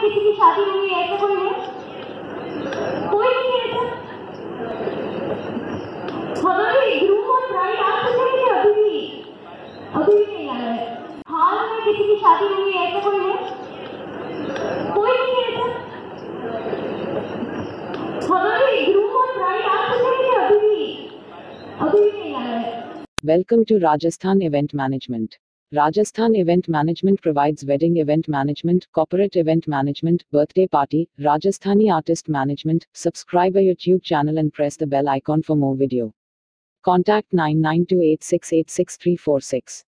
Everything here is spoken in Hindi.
किसी की शादी हुई है ऐसा कोई है? कोई नहीं है ऐसा। हमारे ग्रूम और ब्राइड आप तो अभी भी? अभी भी नहीं आया है। हाल में किसी की शादी हुई है ऐसा कोई है? कोई नहीं है ऐसा। हमारे ग्रूम और ब्राइड आप तो अभी भी? अभी भी नहीं आया है. Rajasthan Event Management provides wedding event management, corporate event management, birthday party, Rajasthani artist management. Subscribe our YouTube channel and press the bell icon for more video. Contact 9928686346.